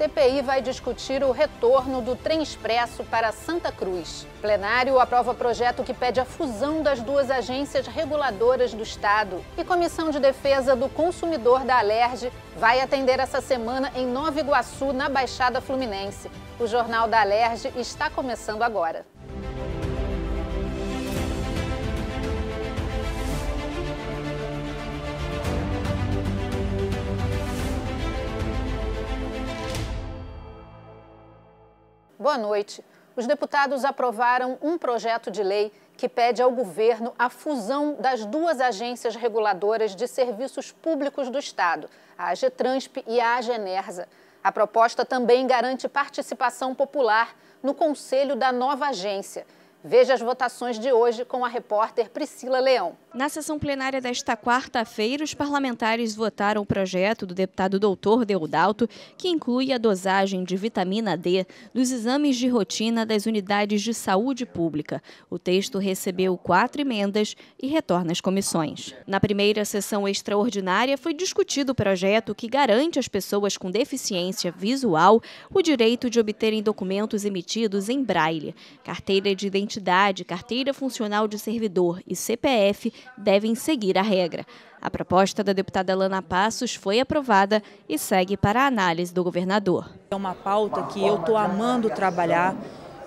CPI vai discutir o retorno do trem expresso para Santa Cruz. Plenário aprova projeto que pede a fusão das duas agências reguladoras do Estado. E Comissão de Defesa do Consumidor da Alerj vai atender essa semana em Nova Iguaçu, na Baixada Fluminense. O Jornal da Alerj está começando agora. Boa noite. Os deputados aprovaram um projeto de lei que pede ao governo a fusão das duas agências reguladoras de serviços públicos do Estado, a AGETRANSP e a AGENERSA. A proposta também garante participação popular no conselho da nova agência Veja as votações de hoje com a repórter Priscila Leão. Na sessão plenária desta quarta-feira, os parlamentares votaram o projeto do deputado doutor Deodalto, que inclui a dosagem de vitamina D nos exames de rotina das unidades de saúde pública. O texto recebeu quatro emendas e retorna às comissões. Na primeira sessão extraordinária, foi discutido o projeto que garante às pessoas com deficiência visual o direito de obterem documentos emitidos em braille, carteira de identidade identidade, carteira funcional de servidor e CPF devem seguir a regra. A proposta da deputada Lana Passos foi aprovada e segue para a análise do governador. É uma pauta que eu estou amando trabalhar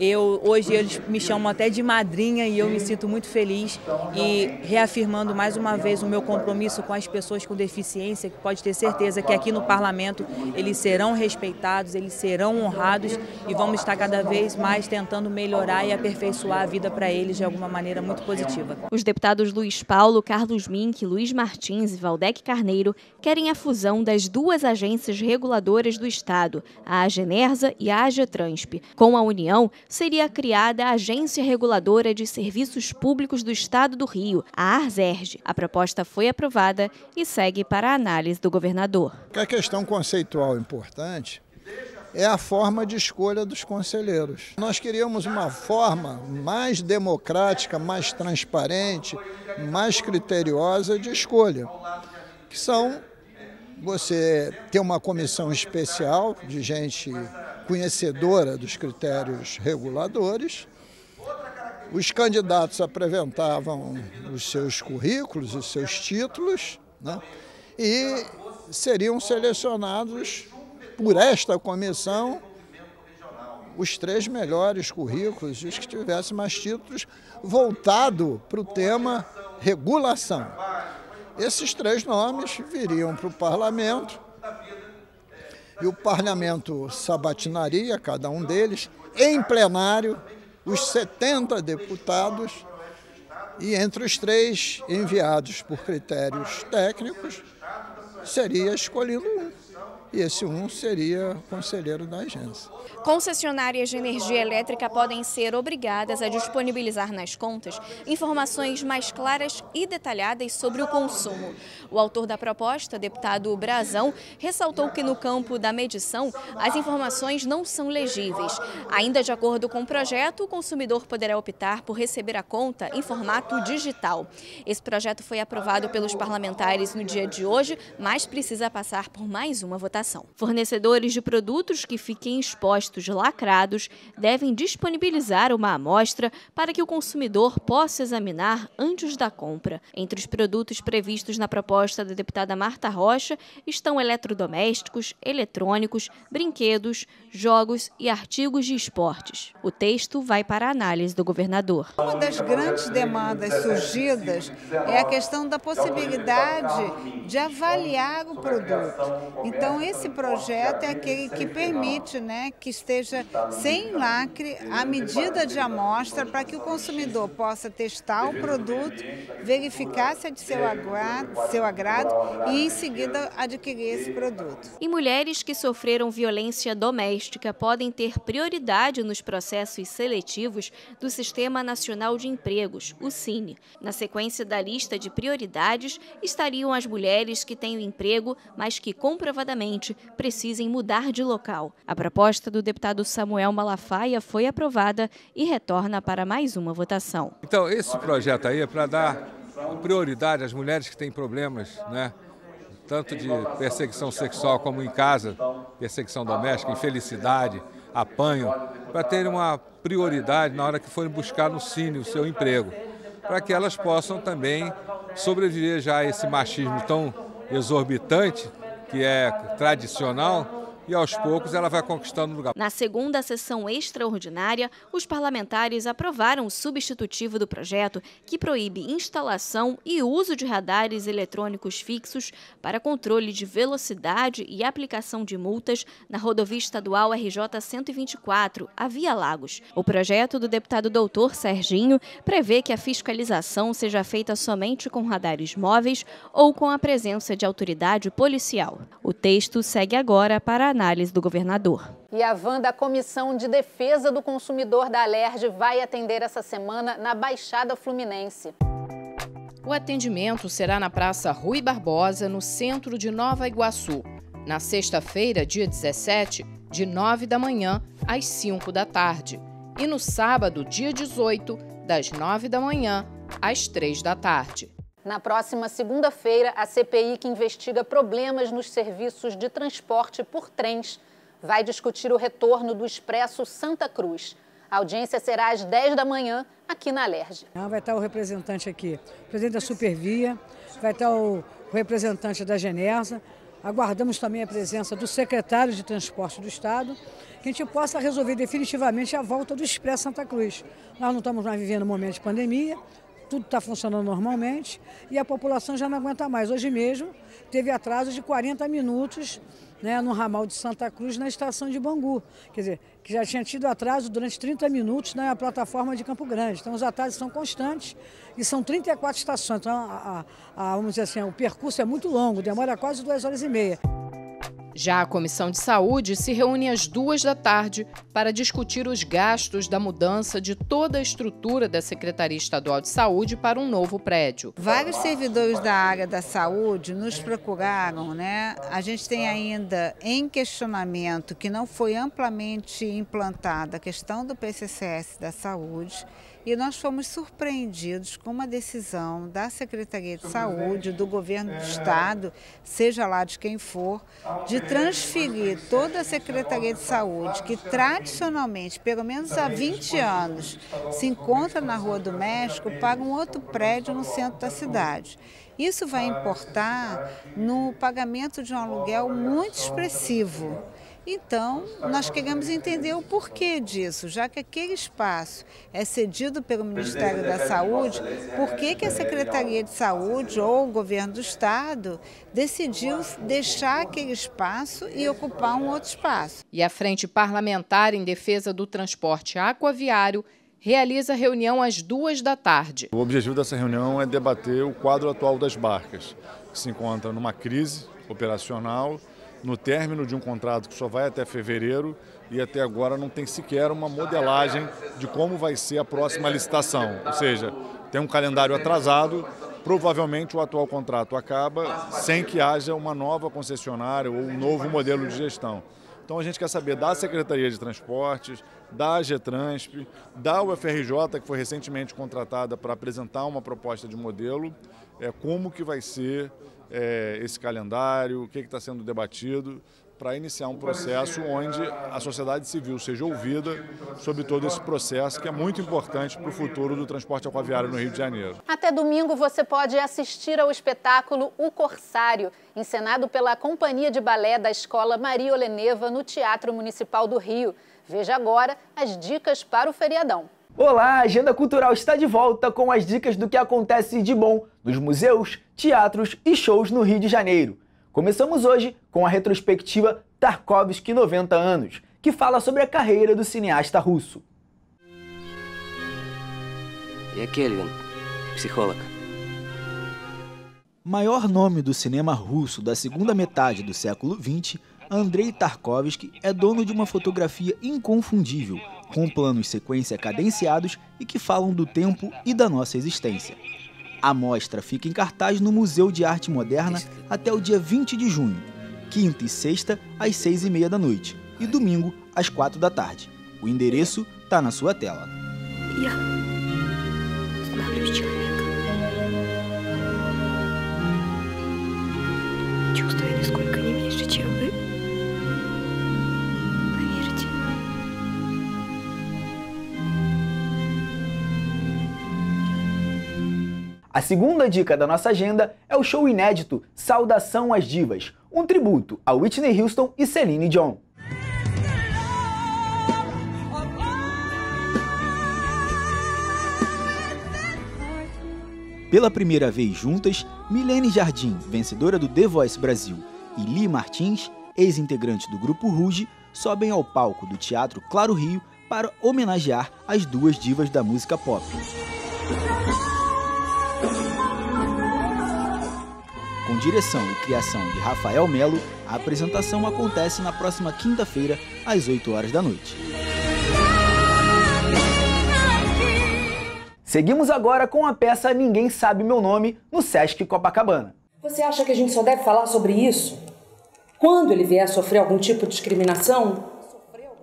eu, hoje eles me chamam até de madrinha e eu me sinto muito feliz e reafirmando mais uma vez o meu compromisso com as pessoas com deficiência, que pode ter certeza que aqui no parlamento eles serão respeitados, eles serão honrados e vamos estar cada vez mais tentando melhorar e aperfeiçoar a vida para eles de alguma maneira muito positiva. Os deputados Luiz Paulo, Carlos Mink, Luiz Martins e Valdec Carneiro querem a fusão das duas agências reguladoras do Estado, a Agenersa e a Agetransp. Com a união, seria criada a Agência Reguladora de Serviços Públicos do Estado do Rio, a ARSERG. A proposta foi aprovada e segue para a análise do governador. A questão conceitual importante é a forma de escolha dos conselheiros. Nós queríamos uma forma mais democrática, mais transparente, mais criteriosa de escolha, que são você ter uma comissão especial de gente conhecedora dos critérios reguladores. Os candidatos apresentavam os seus currículos, os seus títulos, né? e seriam selecionados por esta comissão os três melhores currículos os que tivessem mais títulos voltado para o tema regulação. Esses três nomes viriam para o parlamento e o parlamento sabatinaria cada um deles em plenário os 70 deputados e entre os três enviados por critérios técnicos seria escolhido um e esse um seria conselheiro da agência. Concessionárias de energia elétrica podem ser obrigadas a disponibilizar nas contas informações mais claras e detalhadas sobre o consumo. O autor da proposta, deputado Brazão, ressaltou que no campo da medição as informações não são legíveis. Ainda de acordo com o projeto, o consumidor poderá optar por receber a conta em formato digital. Esse projeto foi aprovado pelos parlamentares no dia de hoje, mas precisa passar por mais uma votação. Fornecedores de produtos que fiquem expostos lacrados devem disponibilizar uma amostra para que o consumidor possa examinar antes da compra. Entre os produtos previstos na proposta da deputada Marta Rocha estão eletrodomésticos, eletrônicos, brinquedos, jogos e artigos de esportes. O texto vai para a análise do governador. Uma das grandes demandas surgidas é a questão da possibilidade de avaliar o produto. Então, esse projeto é aquele que permite né, que esteja sem lacre a medida de amostra para que o consumidor possa testar o produto, verificar se é de seu agrado, seu agrado e em seguida adquirir esse produto. E mulheres que sofreram violência doméstica podem ter prioridade nos processos seletivos do Sistema Nacional de Empregos, o CINE. Na sequência da lista de prioridades estariam as mulheres que têm o emprego, mas que comprovadamente precisem mudar de local. A proposta do deputado Samuel Malafaia foi aprovada e retorna para mais uma votação. Então, esse projeto aí é para dar prioridade às mulheres que têm problemas né, tanto de perseguição sexual como em casa, perseguição doméstica, infelicidade, apanho, para terem uma prioridade na hora que forem buscar no Cine o seu emprego, para que elas possam também sobreviver já a esse machismo tão exorbitante, que é tradicional, e aos poucos ela vai conquistando lugar. Na segunda sessão extraordinária, os parlamentares aprovaram o substitutivo do projeto que proíbe instalação e uso de radares eletrônicos fixos para controle de velocidade e aplicação de multas na rodovia estadual RJ 124, a Via Lagos. O projeto do deputado doutor Serginho prevê que a fiscalização seja feita somente com radares móveis ou com a presença de autoridade policial. O texto segue agora para a análise do governador. E a van da Comissão de Defesa do Consumidor da Alerj vai atender essa semana na Baixada Fluminense. O atendimento será na Praça Rui Barbosa, no centro de Nova Iguaçu, na sexta-feira, dia 17, de 9 da manhã às 5 da tarde, e no sábado, dia 18, das 9 da manhã às 3 da tarde. Na próxima segunda-feira, a CPI que investiga problemas nos serviços de transporte por trens vai discutir o retorno do Expresso Santa Cruz. A audiência será às 10 da manhã aqui na Alerj. Ah, vai estar o representante aqui, o presidente da Supervia, vai estar o representante da Genersa. Aguardamos também a presença do secretário de Transporte do Estado, que a gente possa resolver definitivamente a volta do Expresso Santa Cruz. Nós não estamos mais vivendo um momento de pandemia, tudo está funcionando normalmente e a população já não aguenta mais. Hoje mesmo teve atraso de 40 minutos né, no ramal de Santa Cruz na estação de Bangu. Quer dizer, que já tinha tido atraso durante 30 minutos na plataforma de Campo Grande. Então os atrasos são constantes e são 34 estações. Então, a, a, a, vamos dizer assim, o percurso é muito longo, demora quase duas horas e meia. Já a Comissão de Saúde se reúne às duas da tarde para discutir os gastos da mudança de toda a estrutura da Secretaria Estadual de Saúde para um novo prédio. Vários servidores da área da saúde nos procuraram, né? A gente tem ainda em questionamento que não foi amplamente implantada a questão do PCCS da saúde e nós fomos surpreendidos com uma decisão da Secretaria de Saúde, do Governo do Estado, seja lá de quem for, de transferir toda a Secretaria de Saúde, que tradicionalmente, pelo menos há 20 anos, se encontra na Rua do México, para um outro prédio no centro da cidade. Isso vai importar no pagamento de um aluguel muito expressivo. Então, nós queremos entender o porquê disso, já que aquele espaço é cedido pelo Ministério da Saúde, por que, que a Secretaria de Saúde ou o governo do Estado decidiu deixar aquele espaço e ocupar um outro espaço? E a Frente Parlamentar em Defesa do Transporte Aquaviário realiza reunião às duas da tarde. O objetivo dessa reunião é debater o quadro atual das barcas, que se encontra numa crise operacional no término de um contrato que só vai até fevereiro e até agora não tem sequer uma modelagem de como vai ser a próxima licitação. Ou seja, tem um calendário atrasado, provavelmente o atual contrato acaba sem que haja uma nova concessionária ou um novo modelo de gestão. Então a gente quer saber da Secretaria de Transportes, da Getransp, da UFRJ, que foi recentemente contratada para apresentar uma proposta de modelo, é, como que vai ser é, esse calendário, o que está sendo debatido, para iniciar um processo onde a sociedade civil seja ouvida sobre todo esse processo que é muito importante para o futuro do transporte aquaviário no Rio de Janeiro. Até domingo você pode assistir ao espetáculo O Corsário, encenado pela Companhia de Balé da Escola Maria Oleneva no Teatro Municipal do Rio. Veja agora as dicas para o feriadão. Olá, a Agenda Cultural está de volta com as dicas do que acontece de bom nos museus, teatros e shows no Rio de Janeiro. Começamos hoje com a retrospectiva Tarkovsky 90 anos, que fala sobre a carreira do cineasta russo. É Kelvin, psicólogo. Maior nome do cinema russo da segunda metade do século XX, Andrei Tarkovsky é dono de uma fotografia inconfundível, com planos sequência cadenciados e que falam do tempo e da nossa existência. A mostra fica em cartaz no Museu de Arte Moderna até o dia 20 de junho, quinta e sexta às seis e meia da noite e domingo às quatro da tarde. O endereço está na sua tela. Tchau. A segunda dica da nossa agenda é o show inédito Saudação às Divas, um tributo a Whitney Houston e Celine Dion. Pela primeira vez juntas, Milene Jardim, vencedora do The Voice Brasil, e Lee Martins, ex-integrante do grupo Ruge, sobem ao palco do Teatro Claro Rio para homenagear as duas divas da música pop. Com direção e criação de Rafael Melo, a apresentação acontece na próxima quinta-feira, às 8 horas da noite. Seguimos agora com a peça Ninguém Sabe Meu Nome, no Sesc Copacabana. Você acha que a gente só deve falar sobre isso? Quando ele vier a sofrer algum tipo de discriminação?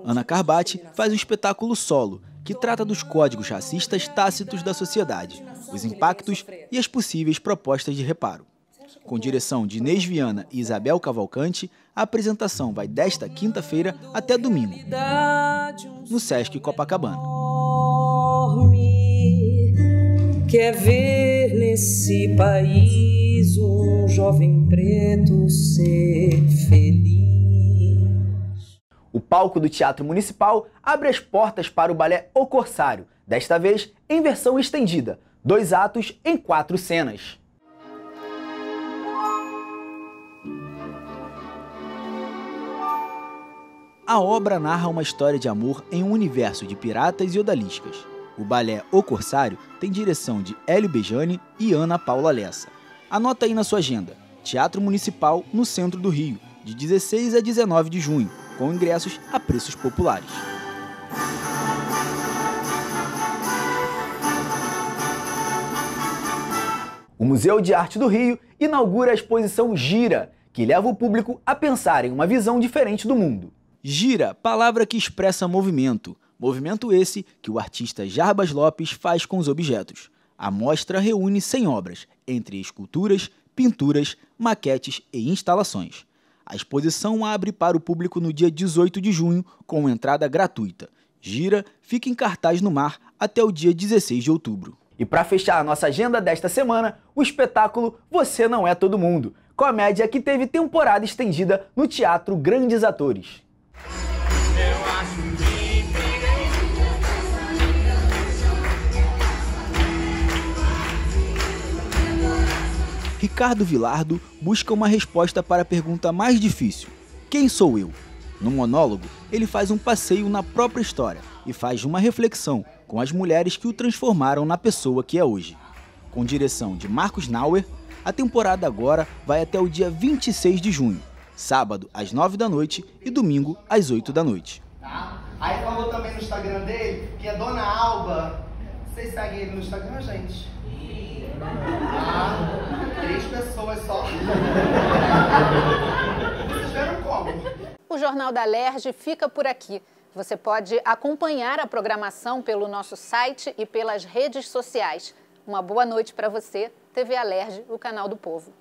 Ana Carbati faz um espetáculo solo, que trata dos códigos racistas tácitos da sociedade, os impactos e as possíveis propostas de reparo. Com direção de Inês Viana e Isabel Cavalcante, a apresentação vai desta quinta-feira até domingo, no Sesc Copacabana. Quer ver nesse país um jovem preto ser feliz. O palco do Teatro Municipal abre as portas para o balé O Corsário, desta vez em versão estendida, dois atos em quatro cenas. A obra narra uma história de amor em um universo de piratas e odaliscas. O balé O Corsário tem direção de Hélio Bejani e Ana Paula Lessa. Anota aí na sua agenda: Teatro Municipal no centro do Rio, de 16 a 19 de junho, com ingressos a preços populares. O Museu de Arte do Rio inaugura a exposição Gira, que leva o público a pensar em uma visão diferente do mundo. Gira, palavra que expressa movimento. Movimento esse que o artista Jarbas Lopes faz com os objetos. A mostra reúne 100 obras, entre esculturas, pinturas, maquetes e instalações. A exposição abre para o público no dia 18 de junho, com entrada gratuita. Gira fica em cartaz no mar até o dia 16 de outubro. E para fechar a nossa agenda desta semana, o espetáculo Você Não É Todo Mundo, comédia que teve temporada estendida no Teatro Grandes Atores. Ricardo Vilardo busca uma resposta para a pergunta mais difícil: quem sou eu? No monólogo, ele faz um passeio na própria história e faz uma reflexão com as mulheres que o transformaram na pessoa que é hoje. Com direção de Marcos Nauer, a temporada agora vai até o dia 26 de junho, sábado às 9 da noite e domingo às 8 da noite. Tá? Aí falou também no Instagram dele que é Dona Alba. Vocês seguem ele no Instagram, gente? Três pessoas só. Vocês viram como? O Jornal da Lerge fica por aqui. Você pode acompanhar a programação pelo nosso site e pelas redes sociais. Uma boa noite para você, TV Alerge, o canal do povo.